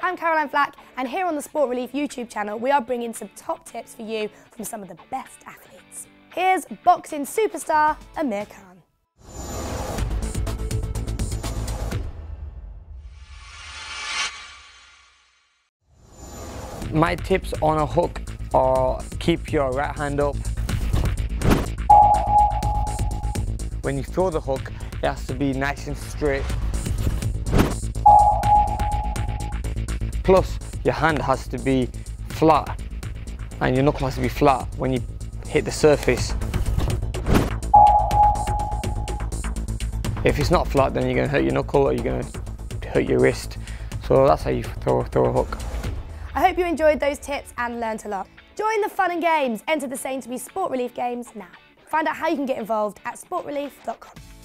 I'm Caroline Flack, and here on the Sport Relief YouTube channel, we are bringing some top tips for you from some of the best athletes. Here's boxing superstar Amir Khan. My tips on a hook are keep your right hand up. When you throw the hook, it has to be nice and straight. Plus, your hand has to be flat and your knuckle has to be flat when you hit the surface. If it's not flat, then you're going to hurt your knuckle or you're going to hurt your wrist. So that's how you throw, throw a hook. I hope you enjoyed those tips and learnt a lot. Join the fun and games. Enter the Sainsbury's Sport Relief Games now. Find out how you can get involved at sportrelief.com.